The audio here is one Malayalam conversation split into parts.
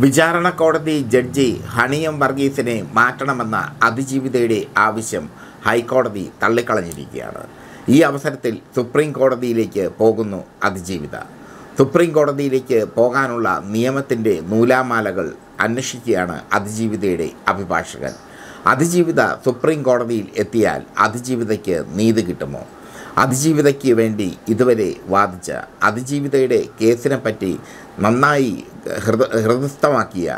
വിചാരണ കോടതി ജഡ്ജി ഹണിയം വർഗീസിനെ മാറ്റണമെന്ന അതിജീവിതയുടെ ആവശ്യം ഹൈക്കോടതി തള്ളിക്കളഞ്ഞിരിക്കുകയാണ്. ഈ അവസരത്തിൽ സുപ്രീം കോടതിയിലേക്ക് പോകുന്നു അതിജീവിത. സുപ്രീം കോടതിയിലേക്ക് പോകാനുള്ള നിയമത്തിന്റെ നൂലാമാലകൾ അന്വേഷിക്കുകയാണ് അതിജീവിതയുടെ അഭിഭാഷകൻ. അതിജീവിത സുപ്രീം കോടതിയിൽ എത്തിയാൽ അതിജീവിതയ്ക്ക് നീതി കിട്ടുമോ? അതിജീവിതയ്ക്ക് വേണ്ടി ഇതുവരെ വാദിച്ച അതിജീവിതയുടെ കേസിനെപ്പറ്റി നന്നായി ഹൃദ ഹൃദയസ്ഥമാക്കിയ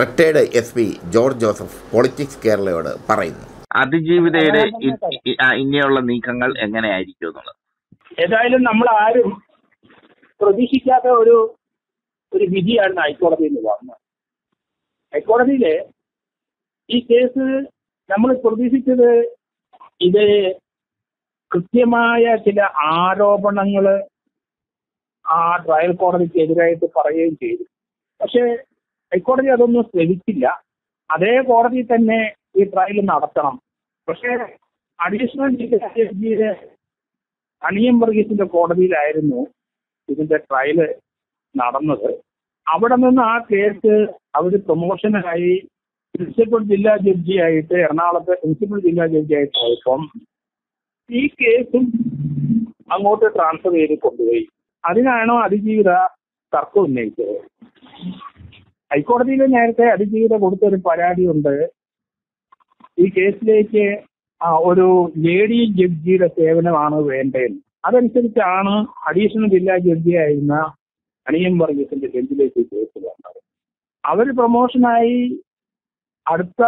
retired S P George Joseph politics കേരളയോട് പറയുന്നു. അതിജീവിതയുടെ ഇനിയുള്ള നീക്കങ്ങൾ എങ്ങനെയായിരിക്കും എന്നുള്ളത്? ഏതായാലും നമ്മൾ ആരും പ്രതീക്ഷിക്കാത്ത ഒരു ഒരു വിധിയാണ് ഹൈക്കോടതിയിൽ നിന്ന് വന്നത്. ഹൈക്കോടതിയിലെ ഈ കേസ് നമ്മൾ പ്രതീക്ഷിച്ചത് ഇത് കൃത്യമായ ചില ആരോപണങ്ങൾ ആ ട്രയൽ കോടതിക്കെതിരായിട്ട് പറയുകയും ചെയ്തു. പക്ഷേ ഹൈക്കോടതി അതൊന്നും ശ്രമിച്ചില്ല അതേ കോടതി തന്നെ ഈ ട്രയൽ നടത്തണം. പക്ഷേ അഡീഷണൽ ജഡ്ജിയുടെ അണിയം വർഗീസിന്റെ കോടതിയിലായിരുന്നു ഇതിന്റെ ട്രയൽ നടന്നത്. അവിടെ നിന്ന് ആ കേസ് അവർ പ്രൊമോഷനായി പ്രിൻസിപ്പൽ ജില്ലാ ജഡ്ജിയായിട്ട് എറണാകുളത്തെ പ്രിൻസിപ്പൽ ജില്ലാ ജഡ്ജിയായിട്ട് പോയപ്പം ഈ കേസും അങ്ങോട്ട് ട്രാൻസ്ഫർ ചെയ്ത് കൊണ്ടുപോയി. അതിനാണോ അതിജീവിത തർക്കം ഉന്നയിച്ചത്? ഹൈക്കോടതിയിൽ നേരത്തെ അതിജീവിത പരാതി ഉണ്ട് ഈ കേസിലേക്ക് ഒരു ലേഡി ജഡ്ജിയുടെ സേവനമാണ് വേണ്ടത് അതനുസരിച്ചാണ് അഡീഷണൽ ജില്ലാ ജഡ്ജിയായിരുന്ന അണിയം വർഗീസിന്റെ ബെഞ്ചിലേക്ക് കേസ് വന്നത്. അവർ പ്രൊമോഷനായി അടുത്ത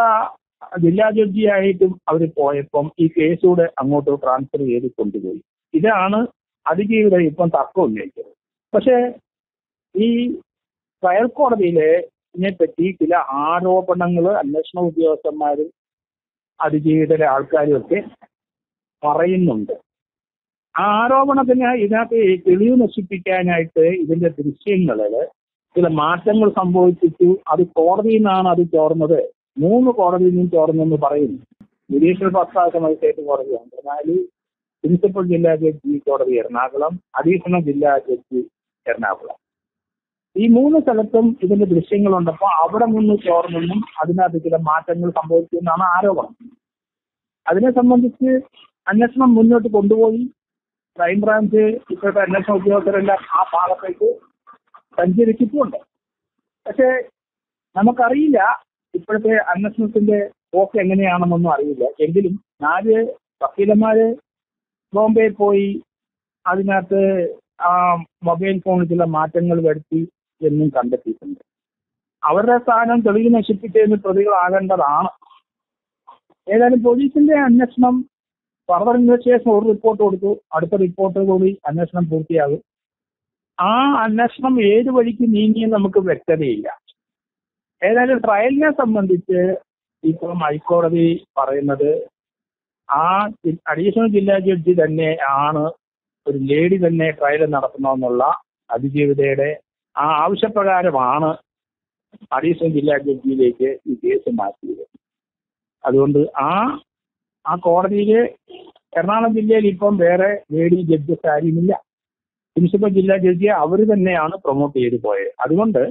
ജില്ലാ ജഡ്ജിയായിട്ടും അവർ പോയപ്പം ഈ കേസൂടെ അങ്ങോട്ട് ട്രാൻസ്ഫർ ചെയ്ത് കൊണ്ടുപോയി. ഇതാണ് അതിജീവിത ഇപ്പം തർക്കം ഉന്നയിച്ചത് പക്ഷേ ഈ ട്രയൽ കോടതിയിലെ ഇതിനെപ്പറ്റി ചില ആരോപണങ്ങൾ അന്വേഷണ ഉദ്യോഗസ്ഥന്മാരും അതിജീവിതരെ ആൾക്കാരും ഒക്കെ പറയുന്നുണ്ട്. ആ ആരോപണത്തിന് ഇതിനകത്ത് തെളിവ് നശിപ്പിക്കാനായിട്ട് ഇതിന്റെ ദൃശ്യങ്ങളിൽ ചില മാറ്റങ്ങൾ സംഭവിച്ചിട്ടു അത് കോടതിയിൽ നിന്നാണ് അത് ചോർന്നത്. മൂന്ന് കോടതിയിൽ നിന്നും ചോർന്നെന്ന് പറയുന്നു. ജുഡീഷ്യൽ ഫസ്റ്റ് മജിസ്ട്രേറ്റ് കോടതിയാണ്. എന്നാൽ പ്രിൻസിപ്പൽ ജില്ലാ ജഡ്ജി കോടതി എറണാകുളം അഡീഷണൽ ജില്ലാ ജഡ്ജി എറണാകുളം. ഈ മൂന്ന് സ്ഥലത്തും ഇതിന്റെ ദൃശ്യങ്ങളുണ്ടപ്പോ അവിടെ നിന്ന് ചോർന്നൊന്നും അതിനകത്ത് ചില മാറ്റങ്ങൾ സംഭവിച്ചു എന്നാണ് ആരോപണം. അതിനെ സംബന്ധിച്ച് അന്വേഷണം മുന്നോട്ട് കൊണ്ടുപോയി. ക്രൈംബ്രാഞ്ച് ഇപ്പോഴത്തെ അന്വേഷണ ഉദ്യോഗസ്ഥരെല്ലാം ആ ഭാഗത്തേക്ക് സഞ്ചരിച്ചിട്ടുമുണ്ട് പക്ഷേ നമുക്കറിയില്ല ഇപ്പോഴത്തെ അന്വേഷണത്തിന്റെ പോക്ക് എങ്ങനെയാണെന്നൊന്നും അറിയില്ല. എങ്കിലും നാല് വക്കീലന്മാര് ബോംബെയിൽ പോയി അതിനകത്ത് ആ മൊബൈൽ ഫോണിൽ ചില മാറ്റങ്ങൾ വരുത്തി എന്നും കണ്ടെത്തിയിട്ടുണ്ട്. അവരുടെ സ്ഥാനം തെളിവ് നശിപ്പിച്ചതിന് പ്രതികളാകേണ്ടതാണ്. ഏതായാലും പോലീസിന്റെ അന്വേഷണം ഫർദർ ഇൻവെസ്റ്റിഗേഷൻ ഒരു റിപ്പോർട്ട് കൊടുത്തു. അടുത്ത റിപ്പോർട്ട് കൂടി അന്വേഷണം പൂർത്തിയാകും. ആ അന്വേഷണം ഏത് വഴിക്ക് നീങ്ങിയെന്ന് നമുക്ക് വ്യക്തതയില്ല. ഏതായാലും ട്രയലിനെ സംബന്ധിച്ച് ഇപ്പം ഹൈക്കോടതി പറയുന്നത് ആ അഡീഷണൽ ജില്ലാ ജഡ്ജി തന്നെ ആണ്. ഒരു ലേഡി തന്നെ ട്രയൽ നടത്തണമെന്നുള്ള അതിജീവിതയുടെ ആ ആവശ്യപ്രകാരമാണ് അഡീഷണൽ ജില്ലാ ജഡ്ജിയിലേക്ക് ഈ കേസ് മാറ്റിയത്. അതുകൊണ്ട് ആ ആ കോടതിയിൽ എറണാകുളം ജില്ലയിൽ ഇപ്പം വേറെ ലേഡി ജഡ്ജസ് ആരുമില്ല. പ്രിൻസിപ്പൽ ജില്ലാ ജഡ്ജിയെ അവർ തന്നെയാണ് പ്രൊമോട്ട് ചെയ്തു പോയത്. അതുകൊണ്ട്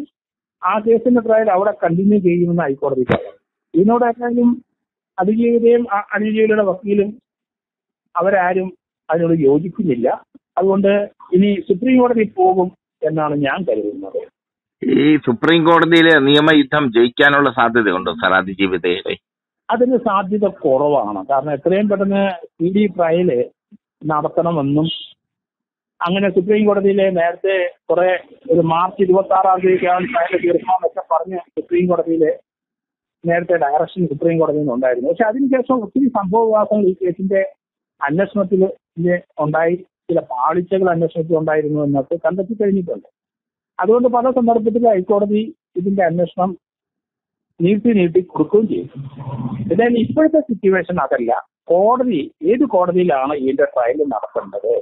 ആ കേസിന്റെ ട്രയൽ അവിടെ കണ്ടിന്യൂ ചെയ്യുമെന്ന് ഹൈക്കോടതി പറയാം ഇതിനോട് ആരെങ്കിലും അതിജീവിതയും അതിജീവിതയുടെ വക്കീലും അവരാരും അതിനോട് യോജിക്കുന്നില്ല. അതുകൊണ്ട് ഇനി സുപ്രീം കോടതി പോകും എന്നാണ് ഞാൻ കരുതുന്നത്. ഈ സുപ്രീം കോടതിയിലെ നിയമയുദ്ധം ജയിക്കാനുള്ള സാധ്യതയുണ്ടോ സാർ അതിജീവിതയുടെ അതിന് സാധ്യത കുറവാണ്. കാരണം എത്രയും പെട്ടെന്ന് സി ഡി ട്രയൽ നടത്തണമെന്നും അങ്ങനെ സുപ്രീം കോടതിയിലെ നേരത്തെ കുറെ ഒരു മാർച്ച് ഇരുപത്തി ആറാം തീയതിക്കാണ് ട്രയൽ തീർക്കണമെന്നൊക്കെ പറഞ്ഞ് സുപ്രീം കോടതിയിലെ നേരത്തെ ഡയറക്ഷൻ സുപ്രീം കോടതിയിൽ നിന്ന് ഉണ്ടായിരുന്നു പക്ഷെ അതിനുശേഷം ഒത്തിരി സംഭവവികാസങ്ങൾ ഈ കേസിന്റെ അന്വേഷണത്തിൽ ഉണ്ടായി. ചില പാളിച്ചകൾ അന്വേഷണത്തിൽ ഉണ്ടായിരുന്നു എന്നൊക്കെ കണ്ടെത്തി കഴിഞ്ഞിട്ടുണ്ട്. അതുകൊണ്ട് പല സന്ദർഭത്തിൽ ഹൈക്കോടതി ഇതിന്റെ അന്വേഷണം നീട്ടി നീട്ടി കൊടുക്കുകയും ചെയ്യും എന്തായാലും ഇപ്പോഴത്തെ സിറ്റുവേഷൻ അതല്ല. കോടതി ഏത് കോടതിയിലാണ് ഇതിന്റെ ട്രയൽ നടത്തേണ്ടത്?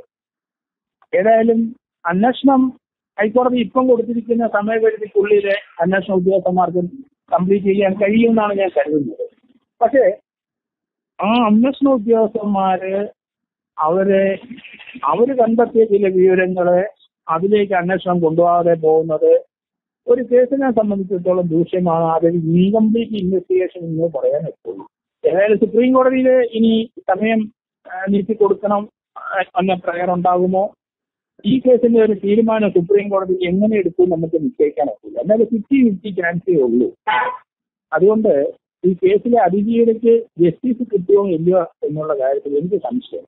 ഏതായാലും അന്വേഷണം ഹൈക്കോടതി ഇപ്പം കൊടുത്തിരിക്കുന്ന സമയപരിധിക്കുള്ളിൽ അന്വേഷണ ഉദ്യോഗസ്ഥന്മാർക്ക് കംപ്ലീറ്റ് ചെയ്യാൻ കഴിയുമെന്നാണ് ഞാൻ കരുതുന്നത്. പക്ഷേ ആ അന്വേഷണ ഉദ്യോഗസ്ഥന്മാര് അവർ അവർ കണ്ടെത്തിയ ചില വിവരങ്ങൾ അതിലേക്ക് അന്വേഷണം കൊണ്ടുപോകാതെ പോകുന്നത് ഒരു കേസിനെ സംബന്ധിച്ചിടത്തോളം ദൂഷ്യമാണ്. അതിൽ ഇൻകംപ്ലീറ്റ് ഇൻവെസ്റ്റിഗേഷൻ എന്ന് പറയാൻ എത്തുള്ളൂ ഏതായാലും സുപ്രീം കോടതിയിൽ ഇനി സമയം നീട്ടി കൊടുക്കണം. എന്ന പ്രയർ ഉണ്ടാകുമോ? ഈ കേസിന്റെ ഒരു തീരുമാനം സുപ്രീം കോടതി എങ്ങനെ എടുക്കും നമുക്ക് നിശ്ചയിക്കാൻ പറ്റില്ല എന്നാലും ഫിഫ്റ്റി ഫിഫ്റ്റി ചാൻസേ ഉള്ളൂ. അതുകൊണ്ട് ഈ കേസിലെ അതിജീവിതയ്ക്ക് ജസ്റ്റിസ് കിട്ടുമോ ഇല്ലയോ എന്നുള്ള കാര്യത്തിൽ എനിക്ക് സംശയം.